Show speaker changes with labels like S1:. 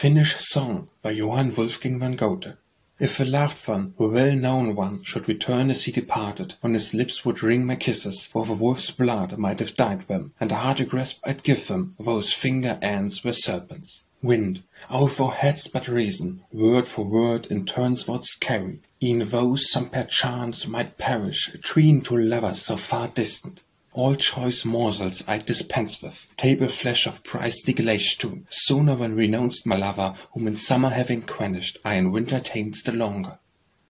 S1: Finnish Song by Johann Wolfgang von Goethe. If a loved one, a well-known one, should return as he departed, on his lips would ring my kisses, for the wolf's blood might have dyed them, and a hearty grasp I'd give them, though his finger ends were serpents. Wind, oh thou hadst but reason, word for word in turns wouldst carry, e'en though some perchance might perish, atween two lovers so far distant. All choice morsels I'd dispense with, table flesh of price deglaze too, sooner than renounce my lover, whom in summer having quenched, I in winter taints the longer.